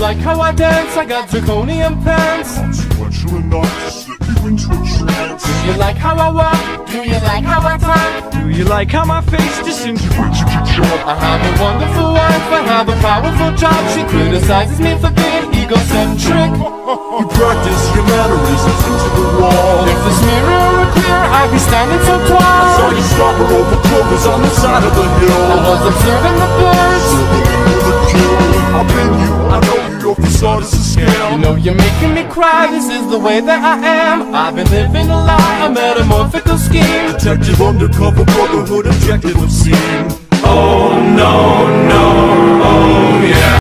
like how I dance? I got draconian pants. Influential enough to slip you into a trance. Do you like how I walk? Do you like how I talk? Do you like how my face disintegrates? You jump. I have a wonderful wife, I have a powerful job. She criticizes me for being egocentric. You practice your mannerisms into the wall. If this mirror were clear, I'd be standing so Saw you stop her over clovers on the side of the hill. I was observing the birds. You, your facade is. You know you're making me cry, this is the way that I am. I've been living a lie, a metamorphical scheme. Detective undercover brotherhood objective obscene. Oh no.